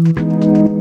Música